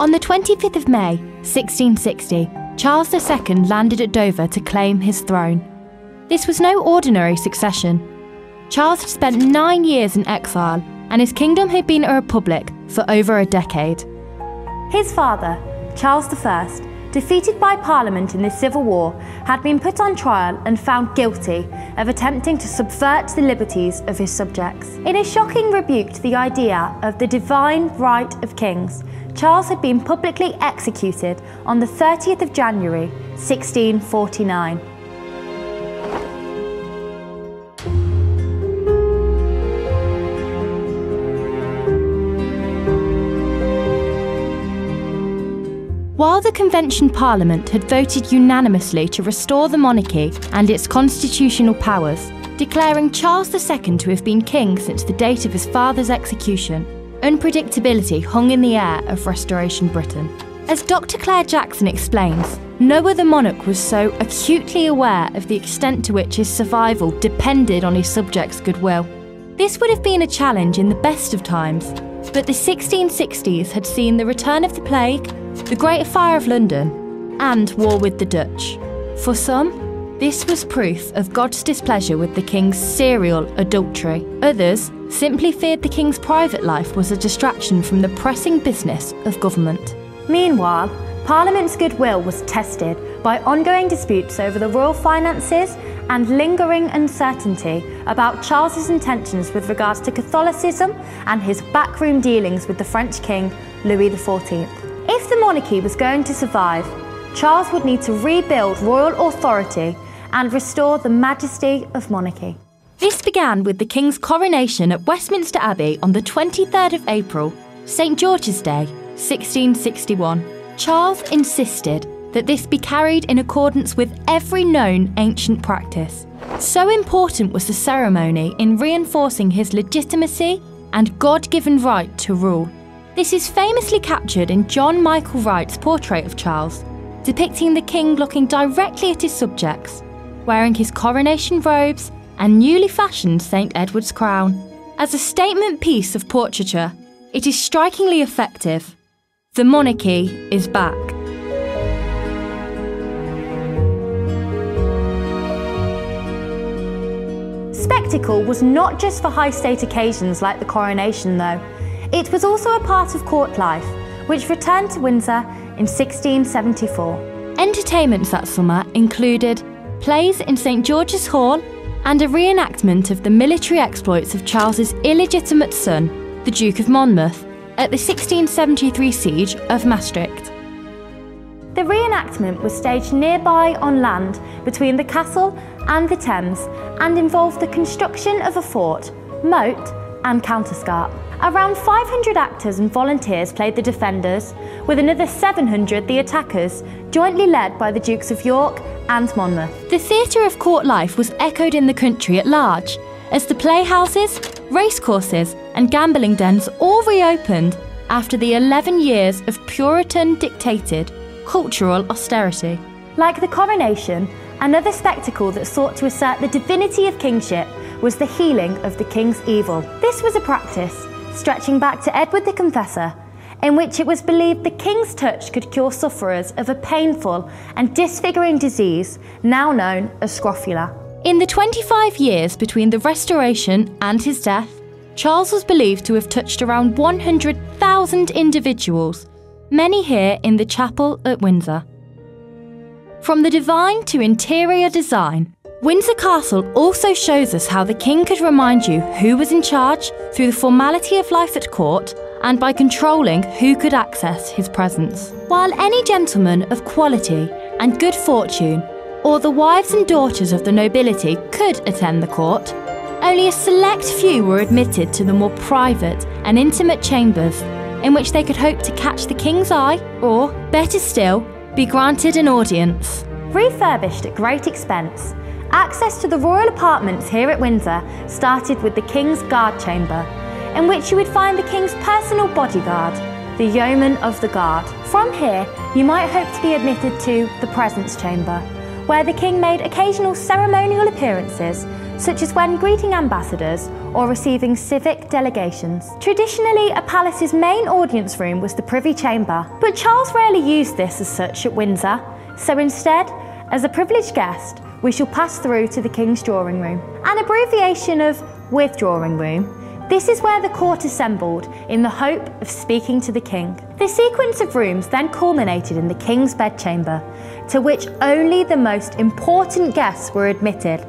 On the 25th of May, 1660, Charles II landed at Dover to claim his throne. This was no ordinary succession. Charles had spent nine years in exile, and his kingdom had been a republic for over a decade. His father, Charles I, defeated by Parliament in the Civil War, had been put on trial and found guilty of attempting to subvert the liberties of his subjects. In a shocking rebuke to the idea of the divine right of kings, Charles had been publicly executed on the 30th of January 1649. While the Convention Parliament had voted unanimously to restore the monarchy and its constitutional powers, declaring Charles II to have been king since the date of his father's execution, unpredictability hung in the air of Restoration Britain. As Dr. Claire Jackson explains, no other monarch was so acutely aware of the extent to which his survival depended on his subjects' goodwill. This would have been a challenge in the best of times, but the 1660s had seen the return of the plague, the Great Fire of London, and war with the Dutch. For some, this was proof of God's displeasure with the king's serial adultery. Others simply feared the king's private life was a distraction from the pressing business of government. Meanwhile, Parliament's goodwill was tested by ongoing disputes over the royal finances and lingering uncertainty about Charles's intentions with regards to Catholicism and his backroom dealings with the French king Louis XIV. If the monarchy was going to survive, Charles would need to rebuild royal authority and restore the majesty of monarchy. This began with the King's coronation at Westminster Abbey on the 23rd of April, St George's Day, 1661. Charles insisted that this be carried in accordance with every known ancient practice. So important was the ceremony in reinforcing his legitimacy and God given right to rule. This is famously captured in John Michael Wright's portrait of Charles, depicting the king looking directly at his subjects, wearing his coronation robes and newly fashioned St. Edward's crown. As a statement piece of portraiture, it is strikingly effective. The monarchy is back. Spectacle was not just for high state occasions like the coronation, though. It was also a part of court life, which returned to Windsor in 1674. Entertainments that summer included plays in St George's Hall and a reenactment of the military exploits of Charles's illegitimate son, the Duke of Monmouth, at the 1673 siege of Maastricht. The reenactment was staged nearby on land between the castle and the Thames and involved the construction of a fort, moat, and counterscarp. Around 500 actors and volunteers played the defenders, with another 700 the attackers, jointly led by the Dukes of York and Monmouth. The theatre of court life was echoed in the country at large, as the playhouses, racecourses, and gambling dens all reopened after the 11 years of Puritan dictated cultural austerity. Like the coronation, another spectacle that sought to assert the divinity of kingship was the healing of the king's evil. This was a practice stretching back to Edward the Confessor, in which it was believed the king's touch could cure sufferers of a painful and disfiguring disease now known as scrofula. In the 25 years between the Restoration and his death, Charles was believed to have touched around 100,000 individuals, many here in the chapel at Windsor. From the divine to interior design, Windsor Castle also shows us how the king could remind you who was in charge through the formality of life at court and by controlling who could access his presence. While any gentleman of quality and good fortune, or the wives and daughters of the nobility, could attend the court, only a select few were admitted to the more private and intimate chambers in which they could hope to catch the king's eye or, better still, be granted an audience. Refurbished at great expense, Access to the royal apartments here at Windsor started with the King's Guard Chamber, in which you would find the King's personal bodyguard, the Yeoman of the Guard. From here, you might hope to be admitted to the Presence Chamber, where the King made occasional ceremonial appearances, such as when greeting ambassadors or receiving civic delegations. Traditionally, a palace's main audience room was the Privy Chamber, but Charles rarely used this as such at Windsor, so instead, as a privileged guest, we shall pass through to the King's Drawing Room. An abbreviation of with drawing room, this is where the court assembled in the hope of speaking to the king. The sequence of rooms then culminated in the king's bedchamber, to which only the most important guests were admitted.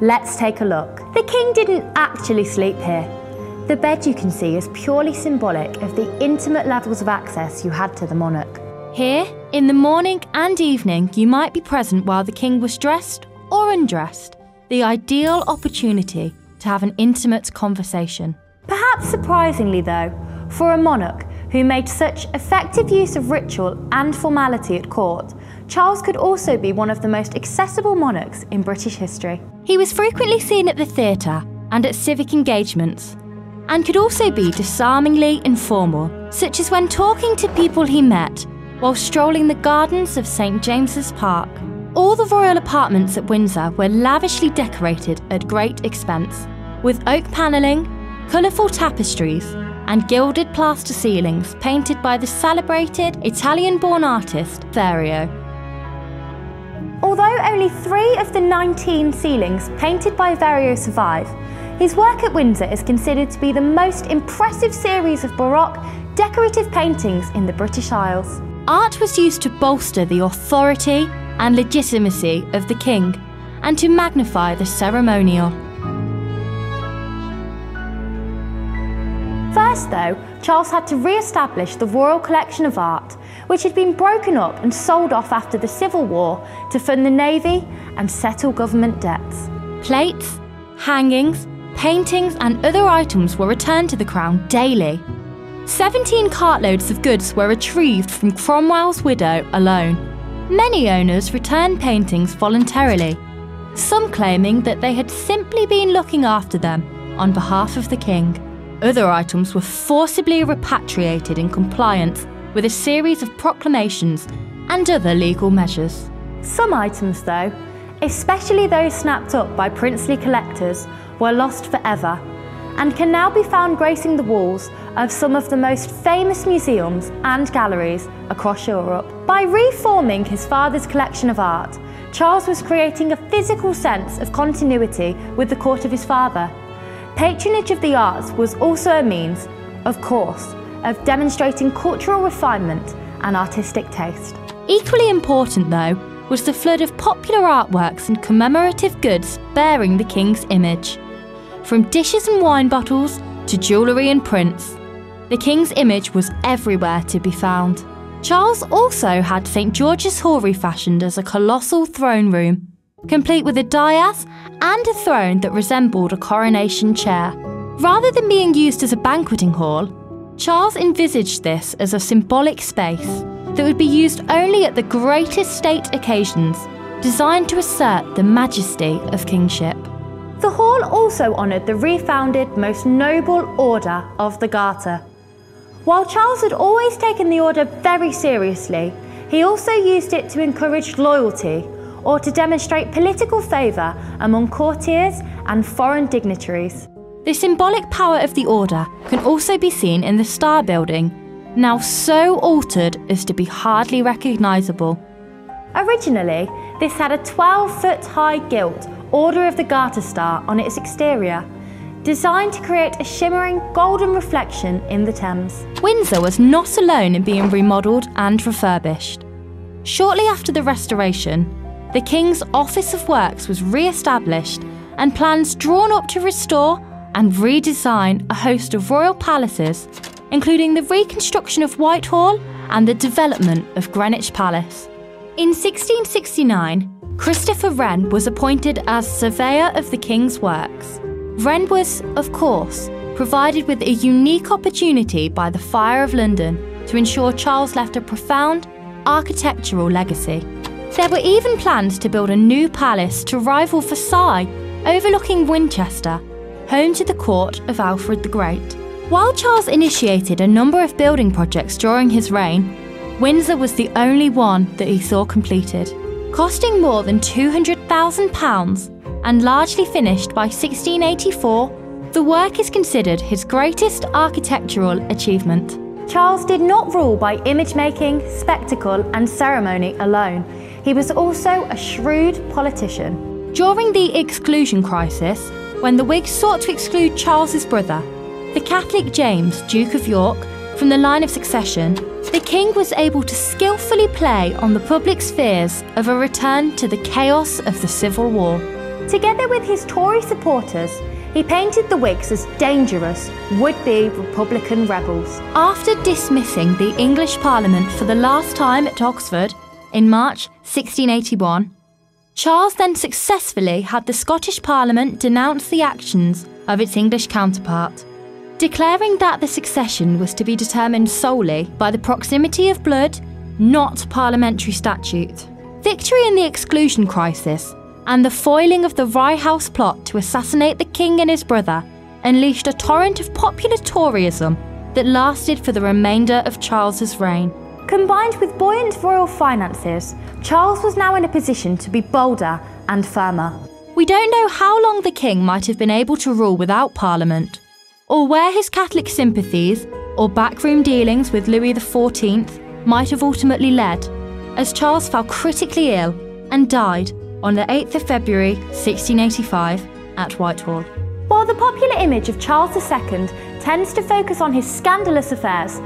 Let's take a look. The king didn't actually sleep here. The bed you can see is purely symbolic of the intimate levels of access you had to the monarch. Here, in the morning and evening, you might be present while the king was dressed or undressed. The ideal opportunity to have an intimate conversation. Perhaps surprisingly, though, for a monarch who made such effective use of ritual and formality at court, Charles could also be one of the most accessible monarchs in British history. He was frequently seen at the theatre and at civic engagements, and could also be disarmingly informal, such as when talking to people he met while strolling the gardens of St James's Park. All the royal apartments at Windsor were lavishly decorated at great expense, with oak panelling, colourful tapestries, and gilded plaster ceilings painted by the celebrated Italian born artist Verrio. Although only three of the 19 ceilings painted by Verrio survive, his work at Windsor is considered to be the most impressive series of Baroque decorative paintings in the British Isles. Art was used to bolster the authority and legitimacy of the king and to magnify the ceremonial. First, though, Charles had to re establish the Royal Collection of Art, which had been broken up and sold off after the Civil War to fund the Navy and settle government debts. Plates, hangings, paintings, and other items were returned to the Crown daily. 17 cartloads of goods were retrieved from Cromwell's widow alone. Many owners returned paintings voluntarily, some claiming that they had simply been looking after them on behalf of the king. Other items were forcibly repatriated in compliance with a series of proclamations and other legal measures. Some items, though, especially those snapped up by princely collectors, were lost forever and can now be found gracing the walls of some of the most famous museums and galleries across Europe. By reforming his father's collection of art, Charles was creating a physical sense of continuity with the court of his father. Patronage of the arts was also a means, of course, of demonstrating cultural refinement and artistic taste. Equally important, though, was the flood of popular artworks and commemorative goods bearing the king's image. From dishes and wine bottles to jewellery and prints, the king's image was everywhere to be found. Charles also had St George's Hall refashioned as a colossal throne room, complete with a dais and a throne that resembled a coronation chair. Rather than being used as a banqueting hall, Charles envisaged this as a symbolic space that would be used only at the greatest state occasions, designed to assert the majesty of kingship. The hall also honoured the refounded Most Noble Order of the Garter. While Charles had always taken the order very seriously, he also used it to encourage loyalty or to demonstrate political favour among courtiers and foreign dignitaries. The symbolic power of the order can also be seen in the Star Building, now so altered as to be hardly recognisable. Originally, this had a 12 foot high gilt Order of the Garter Star on its exterior, designed to create a shimmering golden reflection in the Thames. Windsor was not alone in being remodelled and refurbished. Shortly after the restoration, the King's Office of Works was re established and plans drawn up to restore and redesign a host of royal palaces, including the reconstruction of Whitehall and the development of Greenwich Palace. In 1669, Christopher Wren was appointed as Surveyor of the King's Works. Wren was, of course, provided with a unique opportunity by the Fire of London to ensure Charles left a profound architectural legacy. There were even plans to build a new palace to rival Versailles, overlooking Winchester, home to the court of Alfred the Great. While Charles initiated a number of building projects during his reign, Windsor was the only one that he saw completed. Costing more than £200,000, and largely finished by 1684, the work is considered his greatest architectural achievement. Charles did not rule by image making, spectacle, and ceremony alone. He was also a shrewd politician. During the exclusion crisis, when the Whigs sought to exclude Charles's brother, the Catholic James, Duke of York, from the line of succession, the king was able to skillfully play on the public's fears of a return to the chaos of the Civil War. Together with his Tory supporters, he painted the Whigs as dangerous, would be Republican rebels. After dismissing the English Parliament for the last time at Oxford in March 1681, Charles then successfully had the Scottish Parliament denounce the actions of its English counterpart, declaring that the succession was to be determined solely by the proximity of blood, not parliamentary statute. Victory in the exclusion crisis and the foiling of the Rye House plot to assassinate the king and his brother unleashed a torrent of popular Toryism that lasted for the remainder of Charles's reign. Combined with buoyant royal finances, Charles was now in a position to be bolder and firmer. We don't know how long the king might have been able to rule without Parliament, or where his Catholic sympathies or backroom dealings with Louis XIV might have ultimately led, as Charles fell critically ill and died on the 8th of February 1685 at Whitehall. While the popular image of Charles II tends to focus on his scandalous affairs,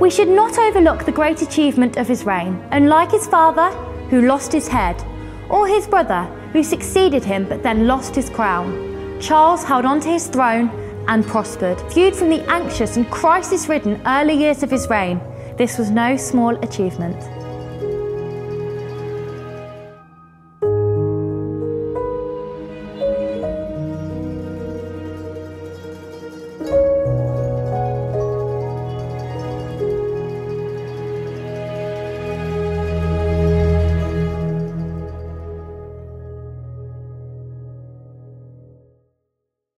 we should not overlook the great achievement of his reign, unlike his father, who lost his head, or his brother, who succeeded him but then lost his crown. Charles held on to his throne and prospered. Viewed from the anxious and crisis ridden early years of his reign, this was no small achievement.